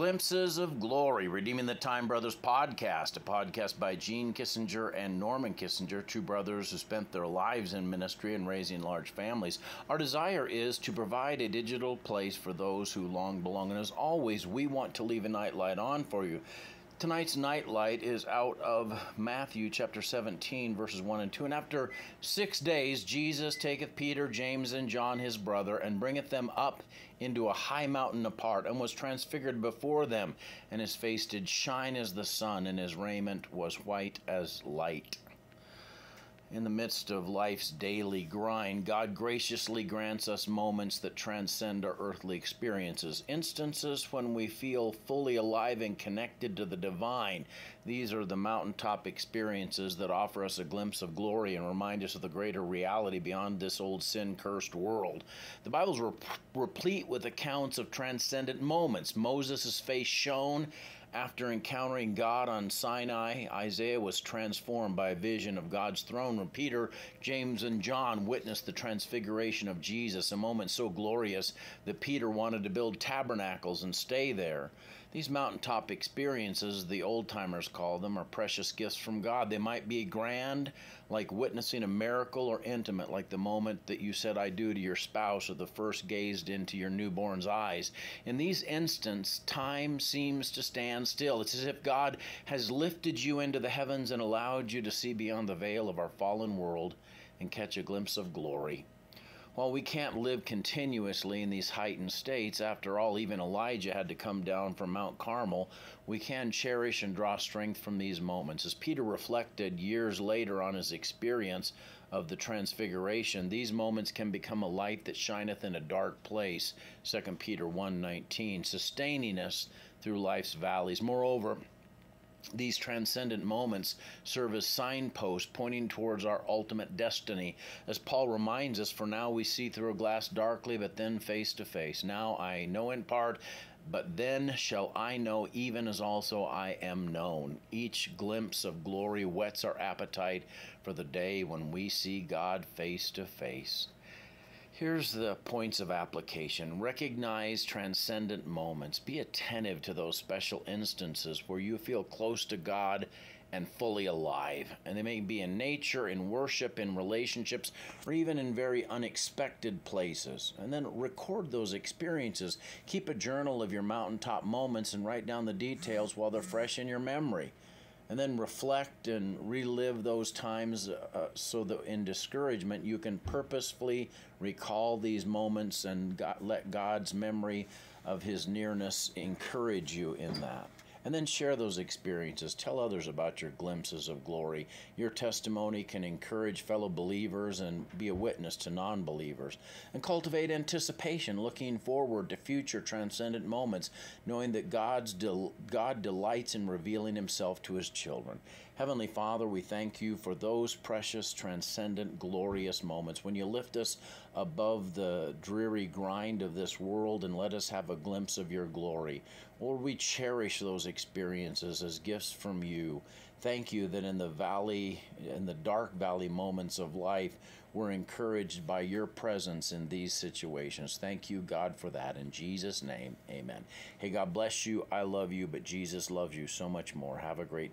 Glimpses of Glory, Redeeming the Time Brothers podcast, a podcast by Gene Kissinger and Norman Kissinger, two brothers who spent their lives in ministry and raising large families. Our desire is to provide a digital place for those who long belong, and as always, we want to leave a nightlight on for you. Tonight's nightlight is out of Matthew chapter 17, verses 1 and 2. And after six days, Jesus taketh Peter, James, and John his brother, and bringeth them up into a high mountain apart, and was transfigured before them. And his face did shine as the sun, and his raiment was white as light in the midst of life's daily grind, God graciously grants us moments that transcend our earthly experiences, instances when we feel fully alive and connected to the divine. These are the mountaintop experiences that offer us a glimpse of glory and remind us of the greater reality beyond this old sin cursed world. The Bible's replete with accounts of transcendent moments. Moses' face shone after encountering God on Sinai, Isaiah was transformed by a vision of God's throne when Peter, James, and John witnessed the transfiguration of Jesus, a moment so glorious that Peter wanted to build tabernacles and stay there. These mountaintop experiences, the old timers call them, are precious gifts from God. They might be grand, like witnessing a miracle, or intimate, like the moment that you said I do to your spouse or the first gazed into your newborn's eyes. In these instances, time seems to stand still. It's as if God has lifted you into the heavens and allowed you to see beyond the veil of our fallen world and catch a glimpse of glory. While we can't live continuously in these heightened states, after all, even Elijah had to come down from Mount Carmel, we can cherish and draw strength from these moments. As Peter reflected years later on his experience of the transfiguration, these moments can become a light that shineth in a dark place, 2 Peter 1:19, sustaining us through life's valleys. Moreover, these transcendent moments serve as signposts pointing towards our ultimate destiny. As Paul reminds us, for now we see through a glass darkly, but then face to face. Now I know in part, but then shall I know even as also I am known. Each glimpse of glory whets our appetite for the day when we see God face to face. Here's the points of application. Recognize transcendent moments. Be attentive to those special instances where you feel close to God and fully alive. And they may be in nature, in worship, in relationships, or even in very unexpected places. And then record those experiences. Keep a journal of your mountaintop moments and write down the details while they're fresh in your memory and then reflect and relive those times uh, so that in discouragement you can purposefully recall these moments and let God's memory of his nearness encourage you in that. And then share those experiences. Tell others about your glimpses of glory. Your testimony can encourage fellow believers and be a witness to non believers. And cultivate anticipation, looking forward to future transcendent moments, knowing that God's del- God delights in revealing himself to his children. Heavenly Father, we thank you for those precious, transcendent, glorious moments when you lift us above the dreary grind of this world and let us have a glimpse of your glory. Lord, we cherish those experiences as gifts from you. Thank you that in the valley, in the dark valley moments of life, we're encouraged by your presence in these situations. Thank you, God, for that. In Jesus' name, amen. Hey, God bless you. I love you, but Jesus loves you so much more. Have a great